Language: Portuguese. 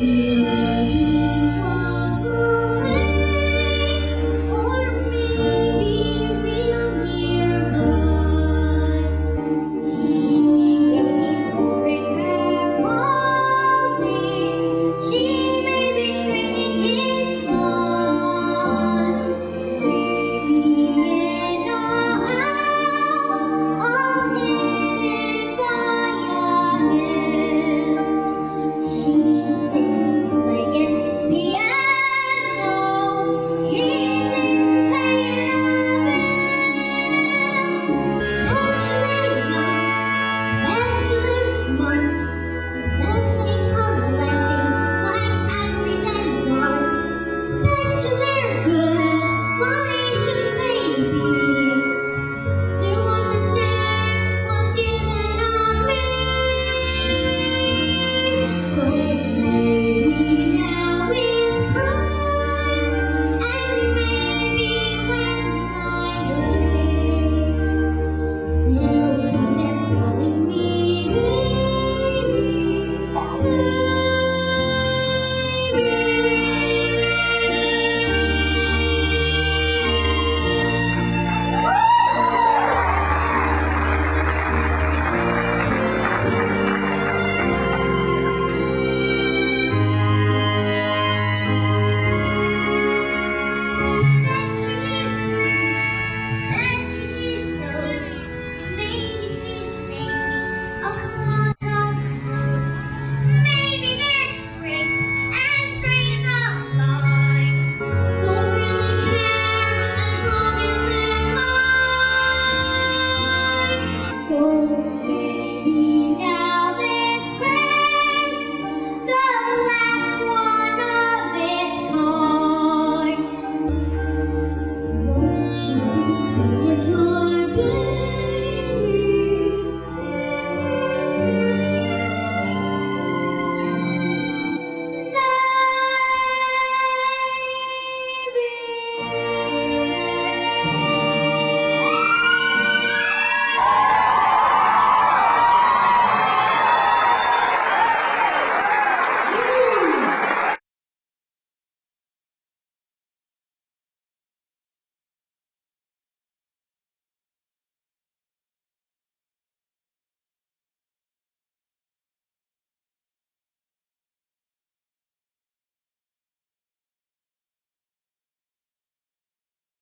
Música hum.